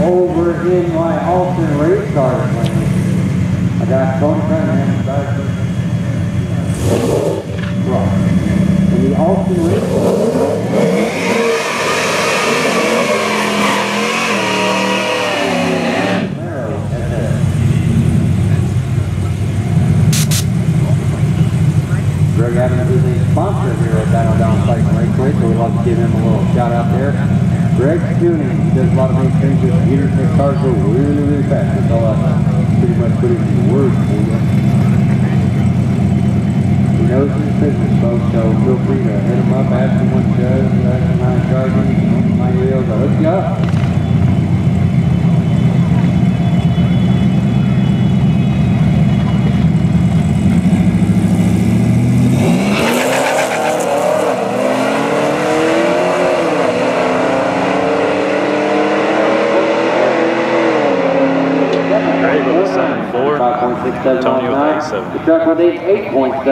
over in my Alton race car. I got Tony Cunningham back. Right. The Alton race car. Greg Adams is a sponsor here at Battle Down Cycling Raceway, so we'd like to give him a little shout out there. Greg Tuning, he does a lot of neat things with computers, makes cars go really, really fast. That's all I pretty much put it in words for you. He knows his business, folks, so feel free to hit him up, ask him what he does, ask him how he charges, my wheels, I'll hook you up. Taylor with 7-4, Antonio with